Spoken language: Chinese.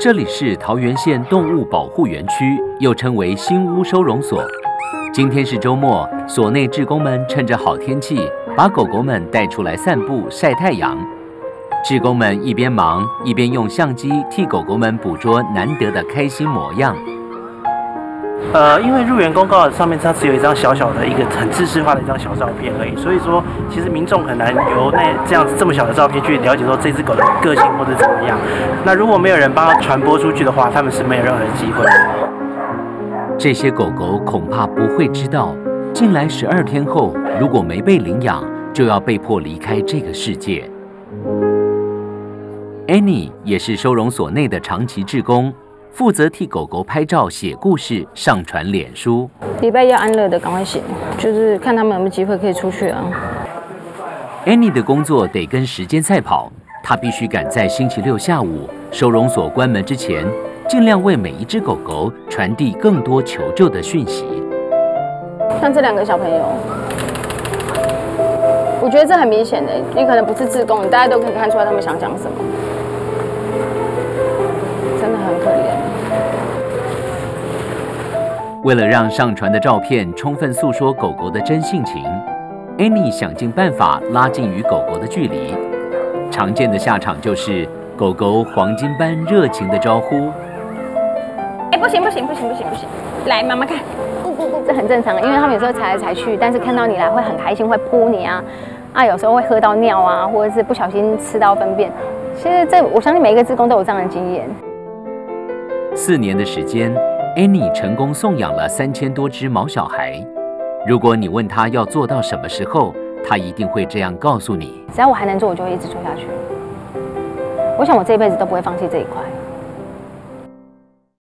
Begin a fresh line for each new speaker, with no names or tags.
这里是桃源县动物保护园区，又称为新屋收容所。今天是周末，所内志工们趁着好天气，把狗狗们带出来散步晒太阳。志工们一边忙，一边用相机替狗狗们捕捉难得的开心模样。
呃，因为入园公告上面它只有一张小小的一个很自式化的一张小照片而已，所以说其实民众很难由那这样子这么小的照片去了解说这只狗的个性或者怎么样。那如果没有人帮它传播出去的话，他们是没有任何机会的。
这些狗狗恐怕不会知道，进来十二天后，如果没被领养，就要被迫离开这个世界。Annie 也是收容所内的长期志工。负责替狗狗拍照、写故事、上传脸书。
礼拜要安乐的，赶快写，就是看他们有没有机会可以出去啊。
Annie 的工作得跟时间赛跑，她必须赶在星期六下午收容所关门之前，尽量为每一只狗狗传递更多求救的讯息。
像这两个小朋友，我觉得这很明显的，你可能不是自贡，大家都可以看出来他们想讲什么。
为了让上传的照片充分诉说狗狗的真性情，Annie 想尽办法拉近与狗狗的距离。常见的下场就是狗狗黄金般热情的招呼：“
哎，不行不行不行不行不行，来妈妈看，这很正常，因为他们有时候踩来踩去，但是看到你来会很开心，会扑你啊啊，有时候会喝到尿啊，或者是不小心吃到粪便。其实这我相信每一个职工都有这样的经验。
四年的时间。Annie 成功送养了三千多只毛小孩。如果你问他要做到什么时候，他一定会这样告诉你：
只要我还能做，我就会一直做下去。我想我这辈子都不会放弃这一块。